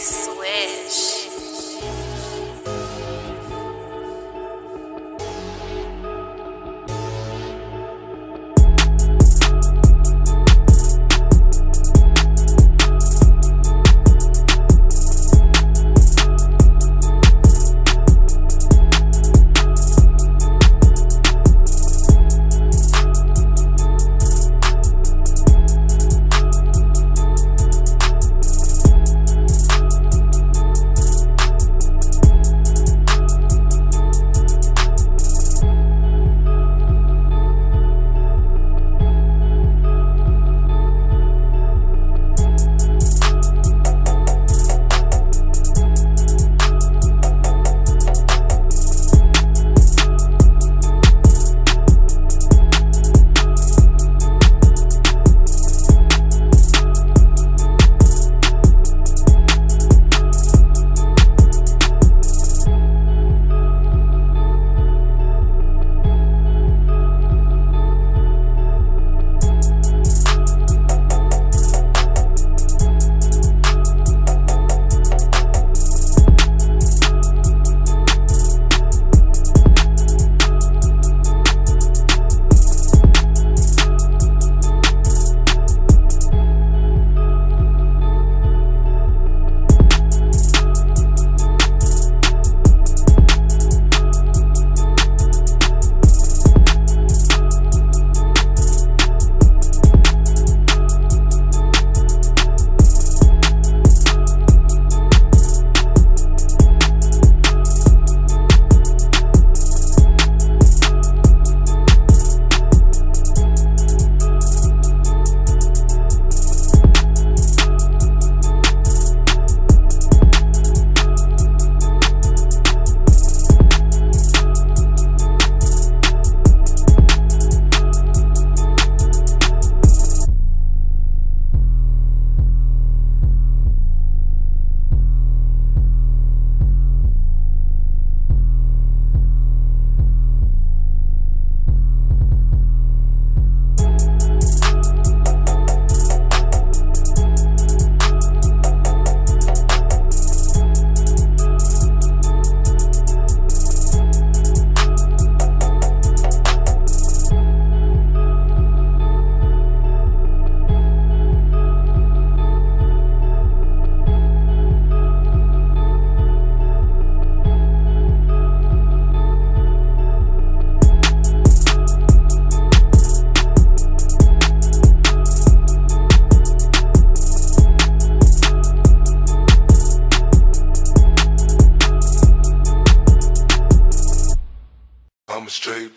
Swish.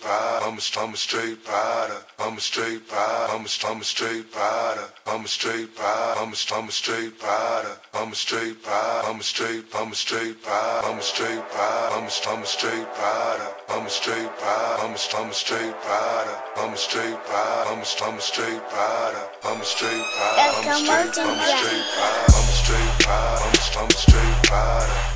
Straight rider. I'm a, I'm a straight rider. I'm a straight rider. I'm a, I'm a straight rider. I'm a straight rider. I'm a, I'm a straight rider. I'm a straight rider. I'm a straight. I'm a straight rider. I'm a straight rider. I'm a, I'm a straight rider. I'm a straight rider. I'm a, I'm a straight rider. I'm a straight rider. I'm a, I'm a straight rider. I'm a straight rider. I'm a straight. I'm a straight rider. I'm a straight rider. I'm a, I'm a straight rider.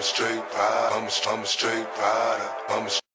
I'm a straight rider. I'm a, I'm a straight rider. I'm a